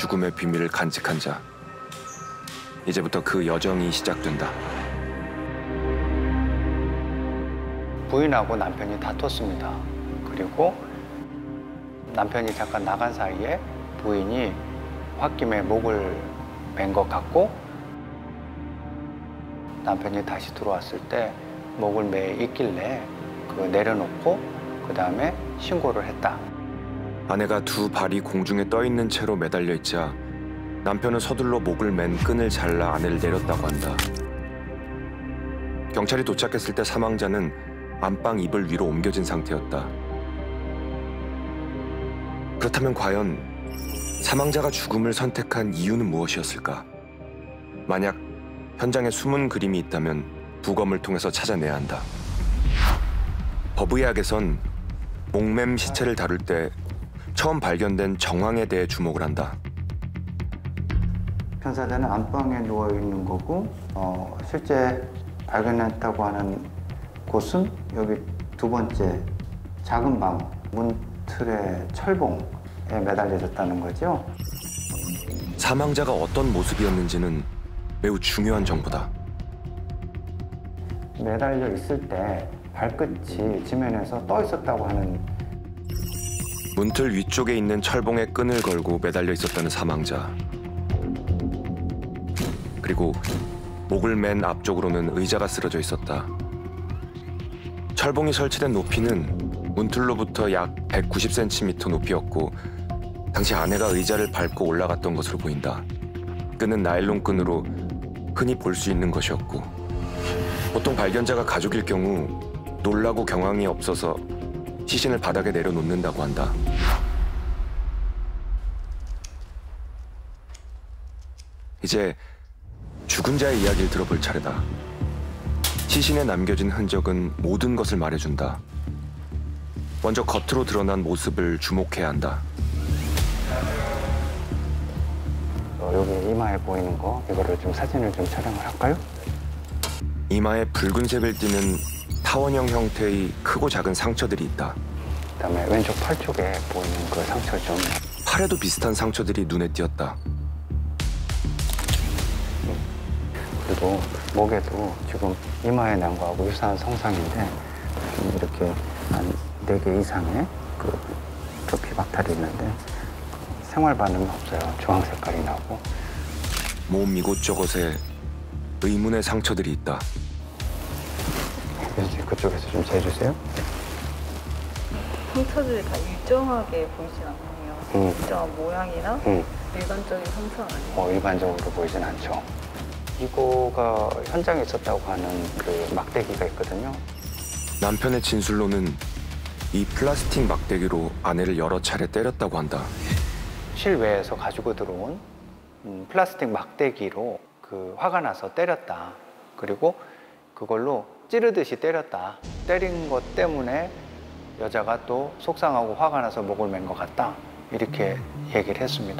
죽음의 비밀을 간직한 자. 이제부터 그 여정이 시작된다. 부인하고 남편이 다퉜습니다. 그리고 남편이 잠깐 나간 사이에 부인이 홧김에 목을 맨 것 같고 남편이 다시 들어왔을 때 목을 매 있길래 그 내려놓고 그 다음에 신고를 했다. 아내가 두 발이 공중에 떠 있는 채로 매달려 있자 남편은 서둘러 목을 맨 끈을 잘라 아내를 내렸다고 한다. 경찰이 도착했을 때 사망자는 안방 이불 위로 옮겨진 상태였다. 그렇다면 과연 사망자가 죽음을 선택한 이유는 무엇이었을까? 만약 현장에 숨은 그림이 있다면 부검을 통해서 찾아내야 한다. 법의학에선 목맴 시체를 다룰 때 처음 발견된 정황에 대해 주목을 한다. 편사자는 안방에 누워 있는 거고 어, 실제 발견했다고 하는 곳은 여기 두 번째 작은 방 문틀의 철봉에 매달려졌다는 거죠. 사망자가 어떤 모습이었는지는 매우 중요한 정보다. 매달려 있을 때 발끝이 지면에서 떠 있었다고 하는 문틀 위쪽에 있는 철봉에 끈을 걸고 매달려 있었다는 사망자. 그리고 목을 맨 앞쪽으로는 의자가 쓰러져 있었다. 철봉이 설치된 높이는 문틀로부터 약 190cm 높이였고 당시 아내가 의자를 밟고 올라갔던 것으로 보인다. 끈은 나일론 끈으로 흔히 볼 수 있는 것이었고 보통 발견자가 가족일 경우 놀라고 경황이 없어서 시신을 바닥에 내려놓는다고 한다. 이제 죽은 자의 이야기를 들어볼 차례다. 시신에 남겨진 흔적은 모든 것을 말해준다. 먼저 겉으로 드러난 모습을 주목해야 한다. 어, 여기 이마에 보이는 거 이거를 좀 사진을 좀 촬영을 할까요? 이마에 붉은색을 띠는 타원형 형태의 크고 작은 상처들이 있다. 그다음에 왼쪽 팔 쪽에 보이는 그 상처 좀 팔에도 비슷한 상처들이 눈에 띄었다. 그리고 목에도 지금 이마에 난 거하고 유사한 성상인데 좀 이렇게 한 네 개 이상의 그 두피 박탈이 있는데 생활 반응이 없어요. 주황 색깔이 나고 몸 이곳저곳에 의문의 상처들이 있다. 이제 그쪽에서 좀 재주세요. 상처들이 다 일정하게 보이진 않네요. 음. 일정한 모양이나 음. 일반적인 상처 아니에요. 뭐 일반적으로 보이진 않죠. 이거가 현장에 있었다고 하는 그 막대기가 있거든요. 남편의 진술로는 이 플라스틱 막대기로 아내를 여러 차례 때렸다고 한다. 실외에서 가지고 들어온 음, 플라스틱 막대기로 그 화가 나서 때렸다. 그리고 그걸로 찌르듯이 때렸다. 때린 것 때문에 여자가 또 속상하고 화가 나서 목을 맨 것 같다. 이렇게 얘기를 했습니다.